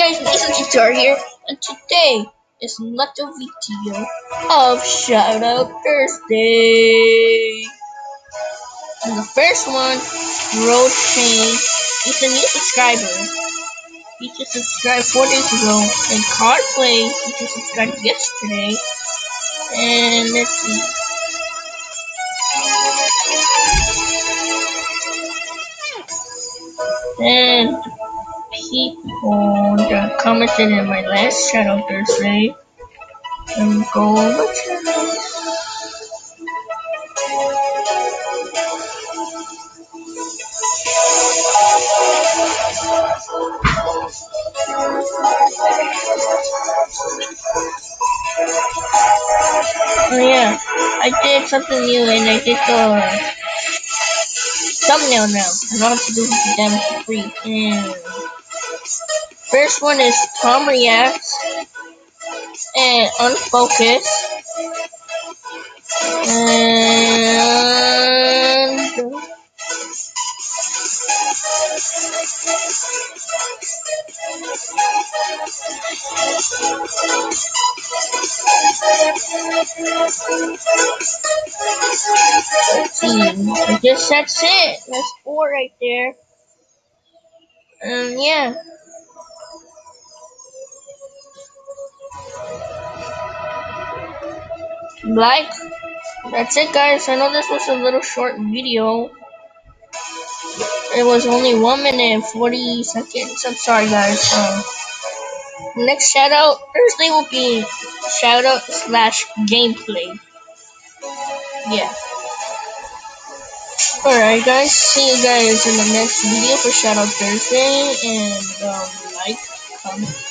guys, Nissan GTR here, and today is another video of Shoutout Thursday. And the first one, Road Chain, is a new subscriber. He just subscribed four days ago, and Card Plays, he just subscribed yesterday. And let's see. And people that commented in my last channel Thursday and go over channels. Oh yeah, I did something new and I did the thumbnail now. I don't have to do the damage for free. And first one is Tom Reacts and Unfocused. And I guess that's it. That's four right there. Um, yeah. Like, that's it guys. I know this was a little short video. It was only 1 minute and 40 seconds. I'm sorry guys. Um, next shout out Thursday will be shout out slash gameplay. Yeah. Alright guys, see you guys in the next video for Shoutout Thursday and um, like, comment.